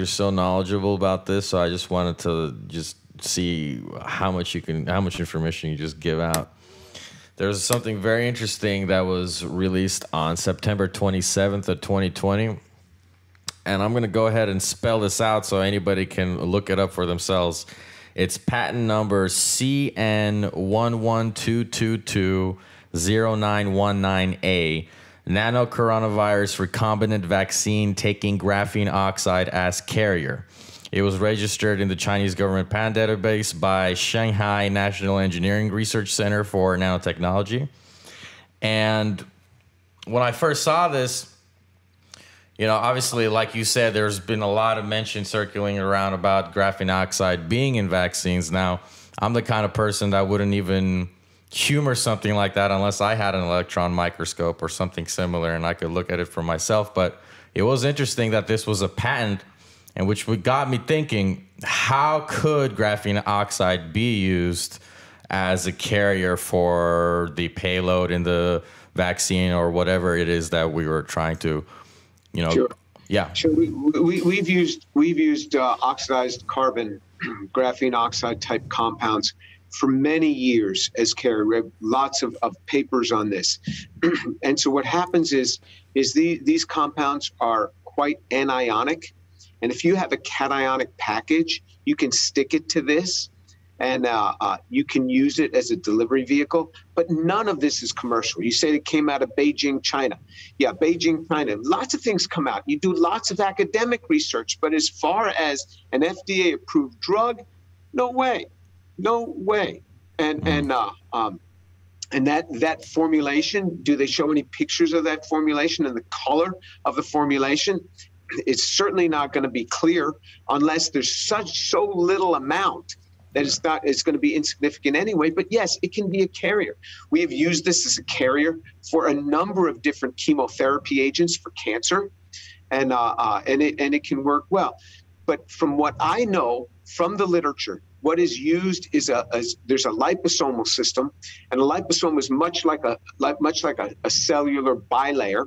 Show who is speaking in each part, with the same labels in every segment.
Speaker 1: you're so knowledgeable about this, so I just wanted to just see how much you can, how much information you just give out. There's something very interesting that was released on September 27th of 2020. And I'm going to go ahead and spell this out so anybody can look it up for themselves. It's patent number CN112220919A. Nano coronavirus recombinant vaccine taking graphene oxide as carrier. It was registered in the Chinese government patent database by Shanghai National Engineering Research Center for Nanotechnology. And when I first saw this, you know, obviously, like you said, there's been a lot of mention circulating around about graphene oxide being in vaccines. Now, I'm the kind of person that wouldn't even humor something like that unless I had an electron microscope or something similar and I could look at it for myself. But it was interesting that this was a patent, and which got me thinking how could graphene oxide be used as a carrier for the payload in the vaccine or whatever it is that we were trying to you know,
Speaker 2: sure.
Speaker 1: yeah.
Speaker 2: Sure. We, we, we've used we've used uh, oxidized carbon, graphene oxide type compounds for many years as carrier. We have lots of, of papers on this. and so what happens is is the, these compounds are quite anionic. And if you have a cationic package, you can stick it to this and uh, uh, you can use it as a delivery vehicle. But none of this is commercial. You say it came out of Beijing, China. Yeah, Beijing, China. Lots of things come out. You do lots of academic research, but as far as an FDA approved drug, no way, no way. And and uh, um, and that that formulation. Do they show any pictures of that formulation and the color of the formulation? It's certainly not going to be clear unless there's such so little amount that it's not it's going to be insignificant anyway but yes it can be a carrier we have used this as a carrier for a number of different chemotherapy agents for cancer and uh, uh, and it and it can work well but from what i know from the literature what is used is a, a there's a liposomal system and a liposome is much like a much like a, a cellular bilayer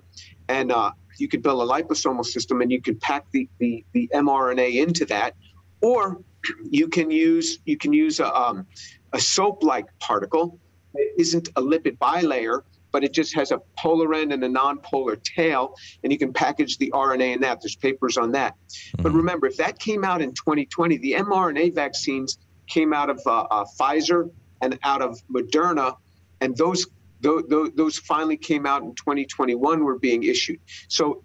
Speaker 2: and uh, you could build a liposomal system and you could pack the, the, the mRNA into that or you can use you can use a, um, a soap-like particle. It isn't a lipid bilayer, but it just has a polar end and a non-polar tail, and you can package the RNA in that. There's papers on that. Mm-hmm. But remember, if that came out in 2020, the mRNA vaccines came out of uh, uh, Pfizer and out of Moderna, and those, those those finally came out in 2021. Were being issued. So,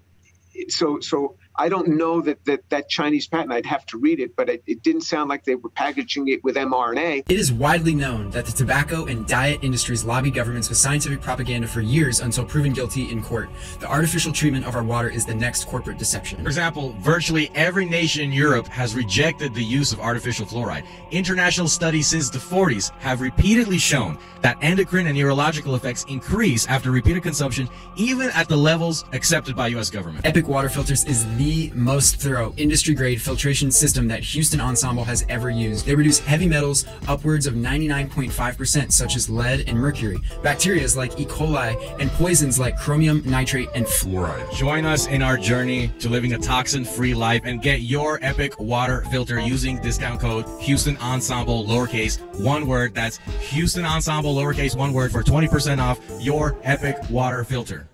Speaker 2: so so I don't know that that, that Chinese patent, I'd have to read it, but it, it, didn't sound like they were packaging it with mRNA.
Speaker 3: It is widely known that the tobacco and diet industries lobby governments with scientific propaganda for years until proven guilty in court. The artificial treatment of our water is the next corporate deception.
Speaker 4: For example, virtually every nation in Europe has rejected the use of artificial fluoride. International studies since the 40s have repeatedly shown that endocrine and neurological effects increase after repeated consumption, even at the levels accepted by U.S. government.
Speaker 3: Epic Water Filters is the the most thorough industry grade filtration system that Houston Ensemble has ever used. They reduce heavy metals upwards of 99.5%, such as lead and mercury, bacteria like E. coli, and poisons like chromium, nitrate, and fluoride.
Speaker 4: Join us in our journey to living a toxin free life and get your Epic water filter using discount code Houston Ensemble lowercase one word. That's Houston Ensemble lowercase one word for 20% off your Epic water filter.